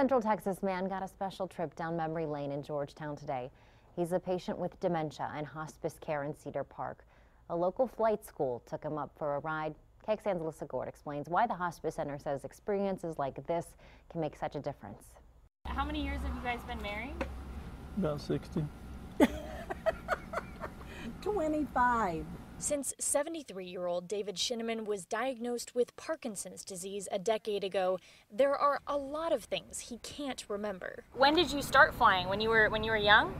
Central Texas man got a special trip down memory lane in Georgetown today. He's a patient with dementia and hospice care in Cedar Park. A local flight school took him up for a ride. KXAN's Alyssa Goard explains why the hospice center says experiences like this can make such a difference. How many years have you guys been married? About 60. 25. Since 73 year old David Shinneman was diagnosed with Parkinson's disease a decade ago, there are a lot of things he can't remember. When did you start flying? When you were when you were young?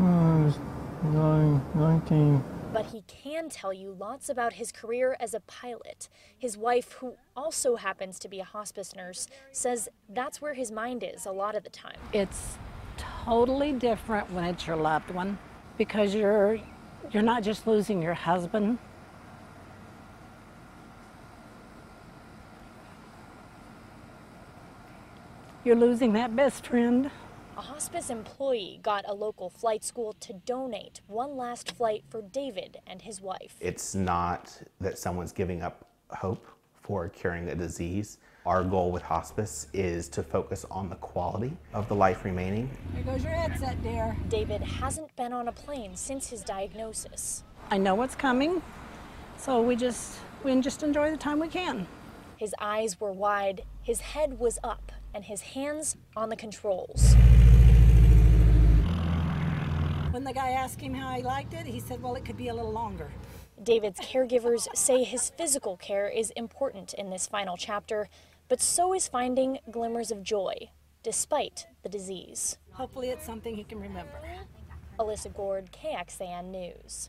I was nine, 19. But he can tell you lots about his career as a pilot. His wife, who also happens to be a hospice nurse, says that's where his mind is a lot of the time. It's totally different when it's your loved one because you're you're not just losing your husband. You're losing that best friend. A hospice employee got a local flight school to donate one last flight for David and his wife. It's not that someone's giving up hope for curing a disease. Our goal with hospice is to focus on the quality of the life remaining. There goes your headset, dear. David hasn't been on a plane since his diagnosis. I know what's coming, so we just we just enjoy the time we can. His eyes were wide, his head was up, and his hands on the controls. When the guy asked him how he liked it, he said, "Well, it could be a little longer." David's caregivers say his physical care is important in this final chapter, but so is finding glimmers of joy, despite the disease. Hopefully, it's something he can remember. Alyssa Goard, KXAN News.